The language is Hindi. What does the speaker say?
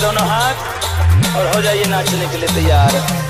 दोनों हाथ और हो जाइए नाचने के लिए तैयार।